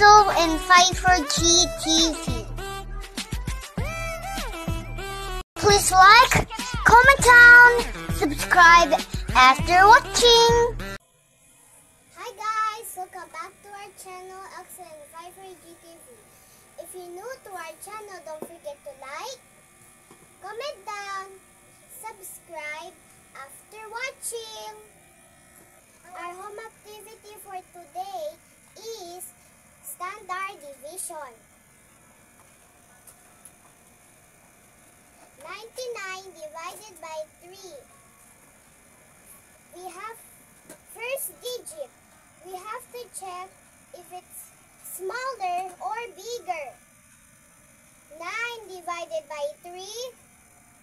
also in Pfeiffer GTV. Please like, comment down, subscribe after watching. Hi guys! Welcome back to our channel, Axl and Pfeiffer GTV. If you're new to our channel, don't forget to like, comment down, subscribe after watching. Our home activity for today is standard division. 99 divided by 3. We have first digit. We have to check if it's smaller or bigger. 9 divided by 3,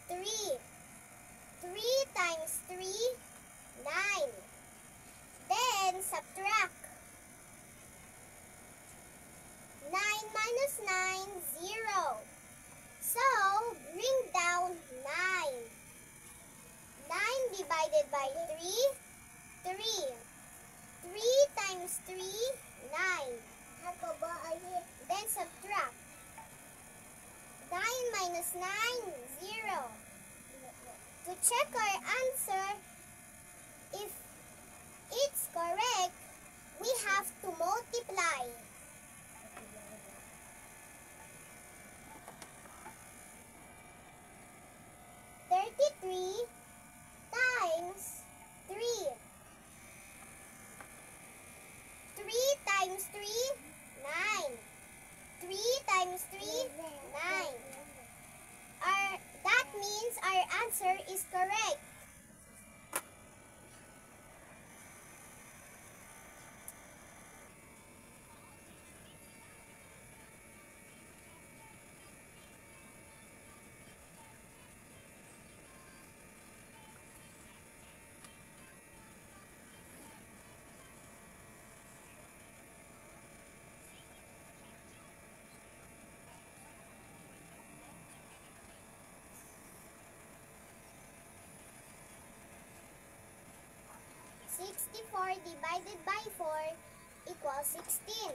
3. 3 times 3, 9. Then subtract. 64 divided by 4 equals 16.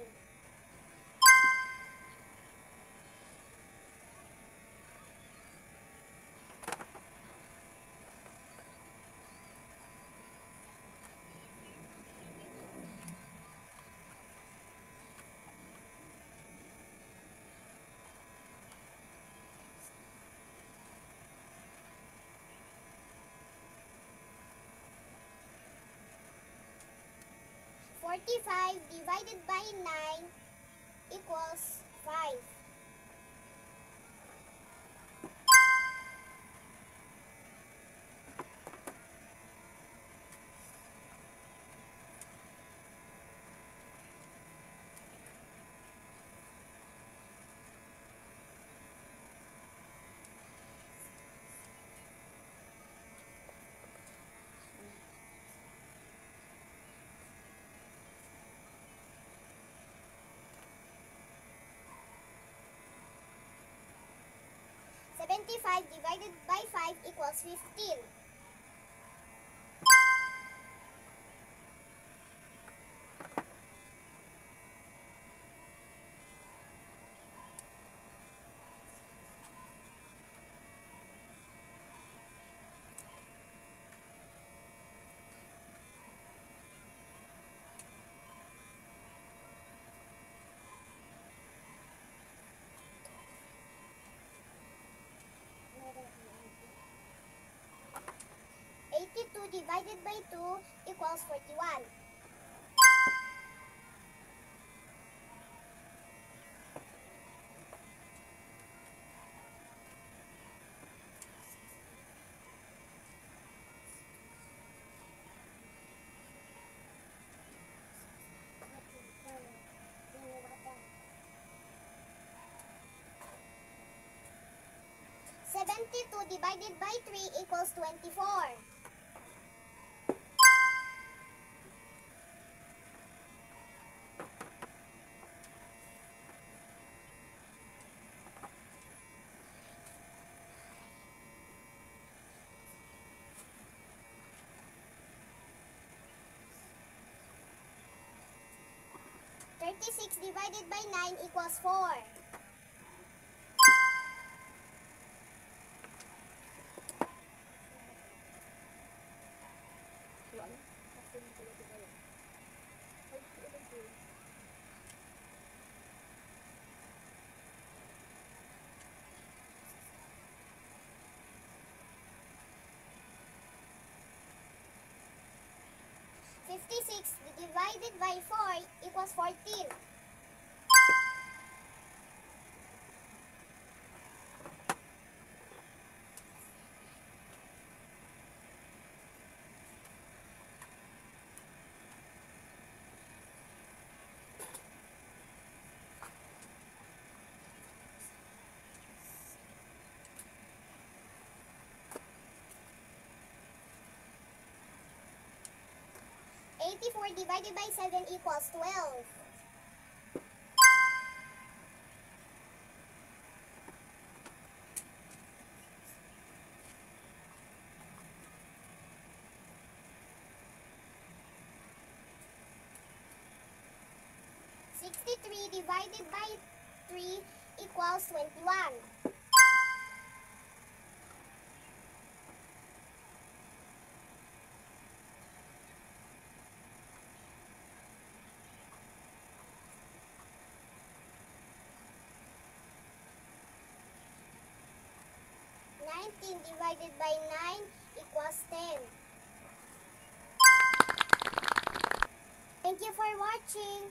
45 divided by 9 equals 5. 5 equals 15. Divided by two equals forty-one. Seventy-two divided by three equals twenty-four. 56 divided by 9 equals 4. Fifty-six divided by four equals fourteen. Eighty-four divided by seven equals twelve. Sixty-three divided by three equals twenty-one. Nineteen divided by nine equals ten. Thank you for watching.